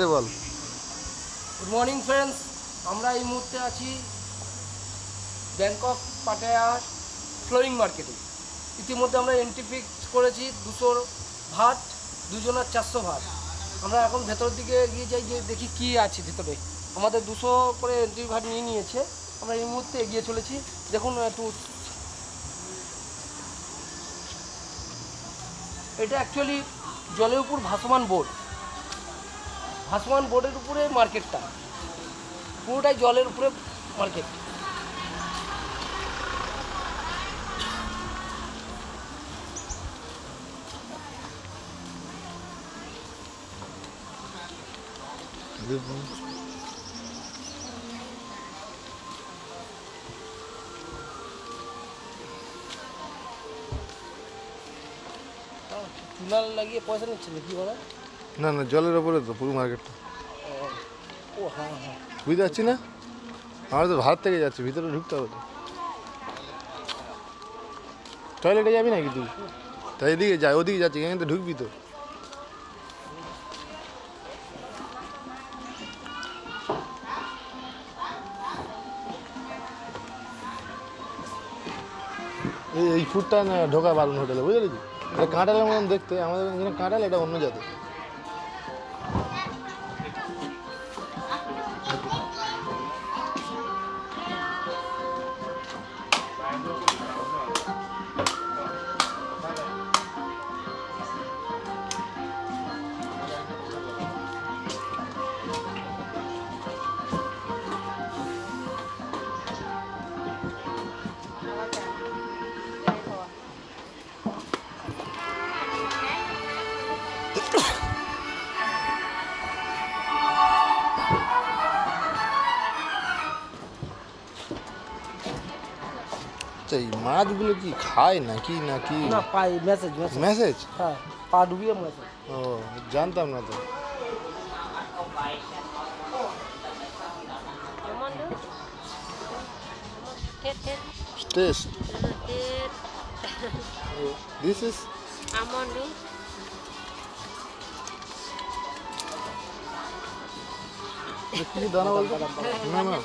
Good morning friends আমরা এই মুহূর্তে আছি ব্যাংকক পাটায়া ফ্লোয়িং মার্কেটে ইতিমধ্যে আমরা এন্ট্রি ফিক্স করেছি দুশো ভাত, দুজনের চারশো ভাত। আমরা এখন ভেতরের দিকে এগিয়ে যাই যে দেখি কি আছে ভেতরে। আমাদের দুশো করে এন্ট্রি ভাত নিয়ে নিয়েছে। আমরা এই মুহূর্তে এগিয়ে চলেছি। দেখুন একটু। এটা অ্যাকচুয়ালি জলের উপর ভাসমান বোর্ড ভাসমান বোর্ডের উপরে মার্কেটটা। পুরোটাই জলের উপরে মার্কেট। চুলার লাগিয়ে পয়সা নিচ্ছে না কি বলে না না জলের ওপরে তো পুরো মার্কেটটা। হ্যাঁ হ্যাঁ। বুঝতে পারছি না? আমরা তো ভারত থেকে যাচ্ছি ভিতরে ঢুকতে হবে তো। টয়লেটে যাবি নাকি তুই? তাই এদিকে যাই ওদিকে যাচ্ছি এখানে তো ঢুকবি তো। এই ফুডটা না ঢোকা বারণ হোটেলে বুঝলি কাঁটালের মতন দেখতে আমাদের কাঁটাল এটা অন্য জাতের। আচ্ছা এই মাছগুলো কি খায় নাকি নাকি না পাই মেসেজ মেসেজ মেসেজ হ্যাঁ পা ডুবিয়ে মেসেজ ও জানতাম না তো Ted, test Ted, this is almond do. কি দানা বলতো না না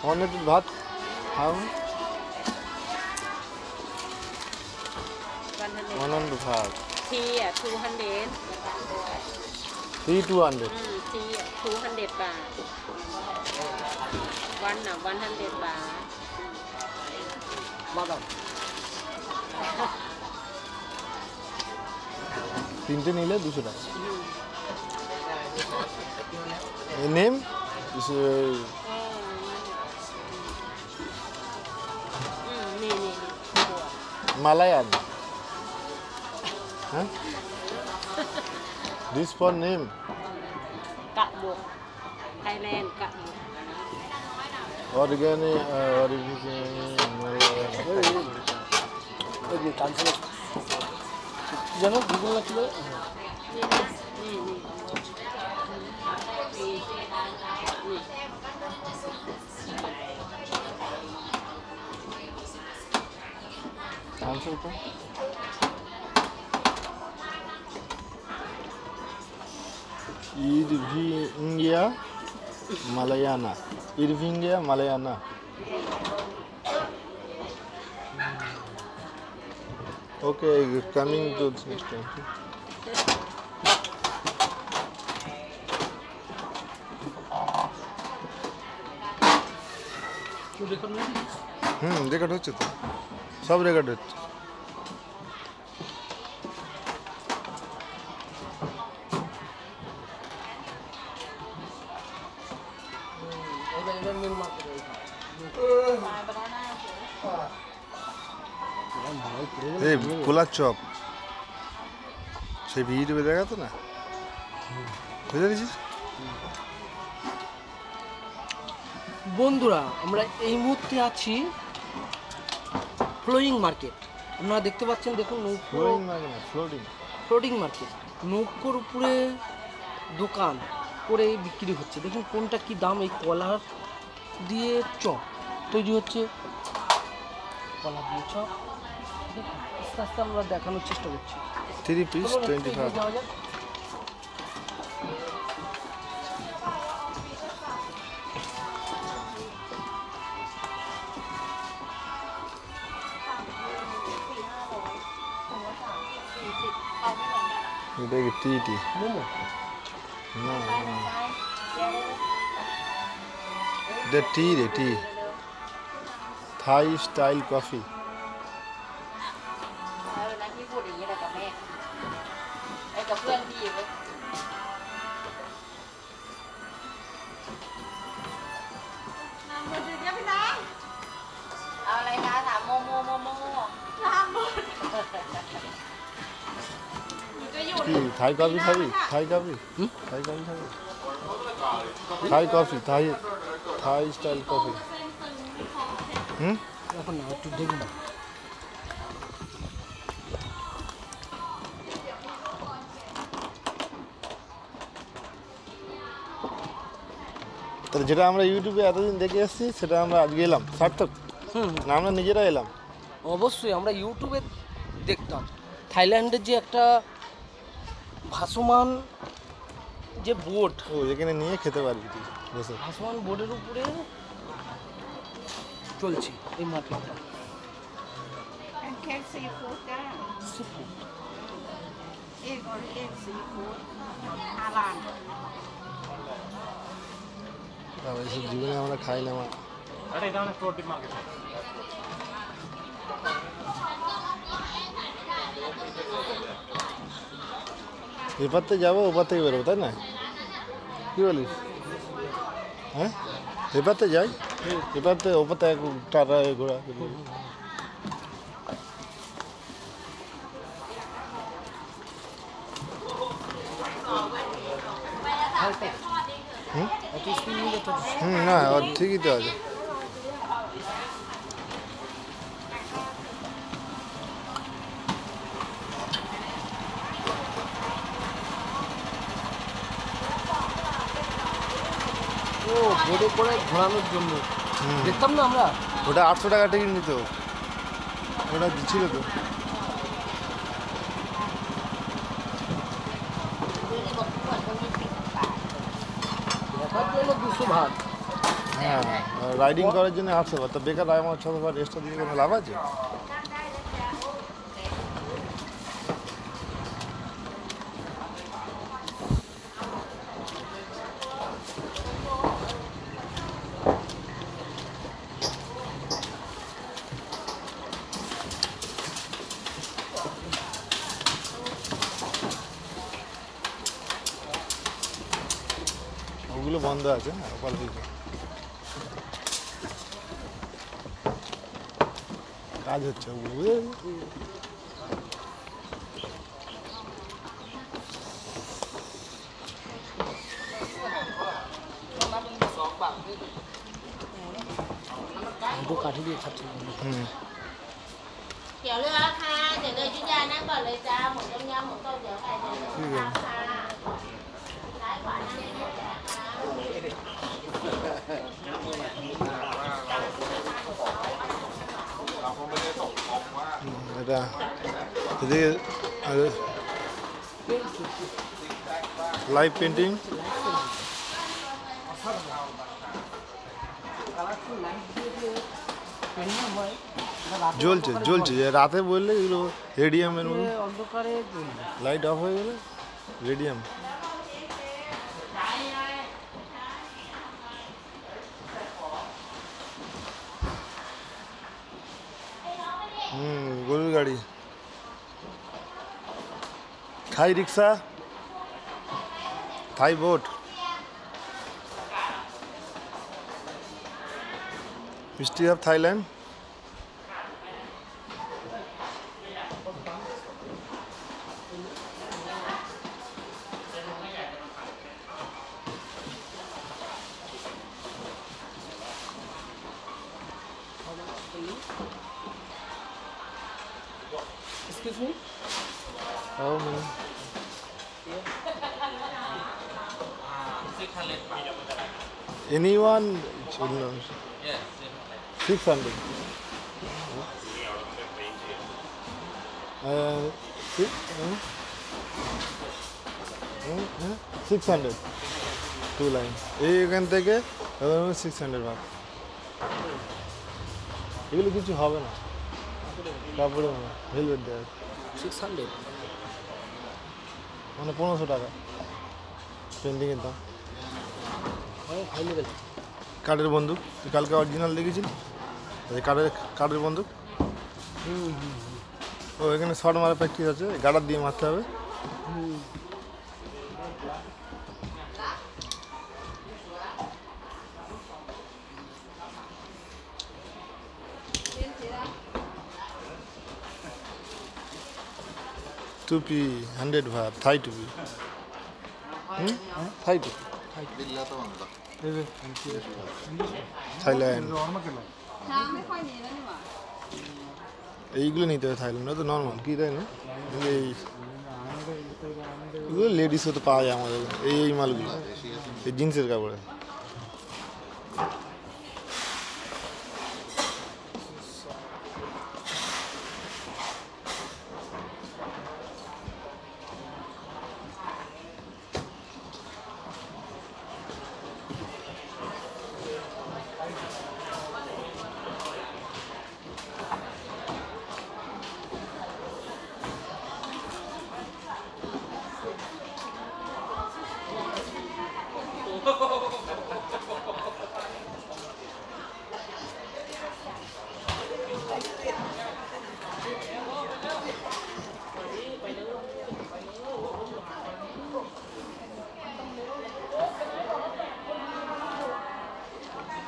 Ted bar. অনেক ভাত খাও One hundred. অনন্ত ভাত Tea at two hundred. Three two hundred Mm, tea at two hundred bar. One now one hundred bar. বাদাম তিনটে নিলে দুশো টাকা name Malayan. Huh? This phone name? Kak Bok. Thailand Kak Oh, di sini, origami, Malayan. Wait, wait, wait. Wait, translate. Jangan Google lagi. Answer কর Irvingia malayana Irvingia malayana okay coming to next time কেউ record নেই হুম record হচ্ছে তো সব record হচ্ছে এই chop. সেই ভিডিওতে দেখা তো না? বুঝতে পেরেছিস? বন্ধুরা আমরা এই মুহূর্তে আছি ফ্লোয়িং মার্কেট। আপনারা দেখতে পাচ্ছেন দেখুন নৌকো ফ্লোরিং ফ্লোটিং। মার্কেট। নৌকোর উপরে দোকান করে বিক্রি হচ্ছে। দেখুন কোনটা কি দাম এই কলার দিয়ে চপ। তৈরি হচ্ছে কলা দিয়ে চপ। আস্তে আস্তে আমরা দেখানোর চেষ্টা করছি থ্রি পিস চলুন একটু টোয়েন্টি এগিয়ে ফাইভ যাওয়া যাক। এটা কি টি টি মোমো না এটা টি রে টি কি থাই কফি খাবি থাই কফি থাই কফি খাবি Thai coffee Thai Thai style coffee হুম এখন একটু দেখুন তাহলে যেটা আমরা ইউটিউবে এতদিন দেখে এসেছি সেটা আমরা আজকে এলাম। সার্থক হুম। না আমরা নিজেরা এলাম। অবশ্যই আমরা ইউটিউবে দেখতাম। থাইল্যান্ডের যে একটা ভাসমান যে বোট ও যেখানে নিয়ে খেতে পারবি তুই বসে। ভাসমান বোটের উপরে চলছে এই এসব জীবনে আমরা খাই না আমার এপারতে যাব ওপার থেকে বেরোবো তাই না? কি বলিস? হ্যাঁ? এপারতে যাই। এপারতে ওপারতে এক টাটা ঘোরা। হুম? তো হুম না ঠিকই তো আছে। ও বোর্ডে করে ঘোরানোর জন্য। দেখতাম না আমরা? ওটা আটশো টাকা টিকিট নিত। ওটা দিচ্ছিল তো। হ্যাঁ রাইডিং করার জন্য আটশো তা বেকার আমার ছশো বার এক্সট্রা দিয়ে কোনো লাভ আছে? ওগুলো বন্ধ আছে না ওপার দিকে কাজ হচ্ছে ওগুলো বুঝলি দুটো কাঠি দিয়ে খাচ্ছি হুম เดี๋ยวเรือค่ะ เดี๋ยวเลยยุทธยานั่งก่อนเลยจ้า หมูต้มยำหมูต้มเดี๋ยวไก่เดี๋ยว ঠিক আছে ค่ะซ้ายขวานั่งเลยจ้ะ এটা এদিকে লাইভ পেন্টিং জ্বলছে জ্বলছে। রাতে বললে এগুলো রেডিয়ামের মতো। লাইট অফ হয়ে গেলে রেডিয়াম गाड़ी। Thai rickshaw. Thai boat. History of Thailand. Thank you. Excuse me? How many? Anyone? Six hundred. Uh, six hundred two line এই এখান থেকে সিক্স হান্ড্রেড ভাগ এগুলো কিছু হবে না কাপড়ে হেলমেট দেয়। সিক্স হান্ড্রেড মানে পনেরোশো টাকা। পেন্টিংয়ের দাম। হাই লেভেল কাঠের বন্দুক। তুই কালকে অরিজিনাল দেখেছিলি? কাঠের কাঠের বন্দুক? ও এখানে শর্ট মারা প্র্যাকটিস আছে। গাডার দিয়ে মারতে হবে। টুপি হান্ড্রেড ভাত থাই টুপি হুম থাই টুপি থাইল্যান্ড এইগুলো নিতে হবে থাইল্যান্ড তো নর্মাল কি তাই না এই এগুলো লেডিসও তো পাওয়া যায় আমাদের এই এই মালগুলো এই জিন্সের কাপড়ে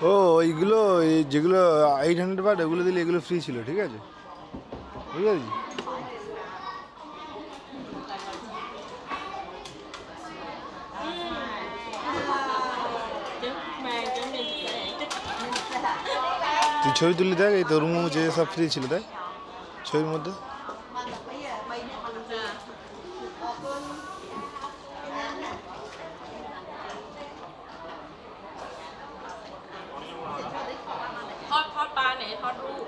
ও এইগুলো এই যেগুলো এইট হান্ড্রেড বাট ওগুলো দিলে এগুলো ফ্রি ছিল ঠিক আছে বুঝতে পারছি তুই ছবি তুলি দেখ এই তরুণ যে সব ফ্রি ছিল তাই ছবির মধ্যেทอดทอดปลาไหนทอดรูป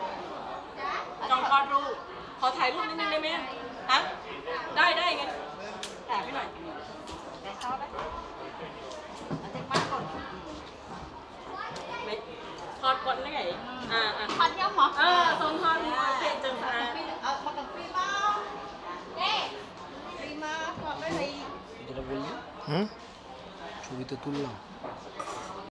จองทอดรูปขอถ่ายรูปนิดนึงได้ไหมฮะได้ได้งั้นถ่ายไปหน่อยไม่ ทอดก่อนเลยอ่าอ่า พันย่อมเหรอเออโซนพันย่อมเปลี่ยนจังนะ เอามาตั้งฟรีมาเด้ฟรีมาก่อนไม่เลย Hah? Curi itu tulang.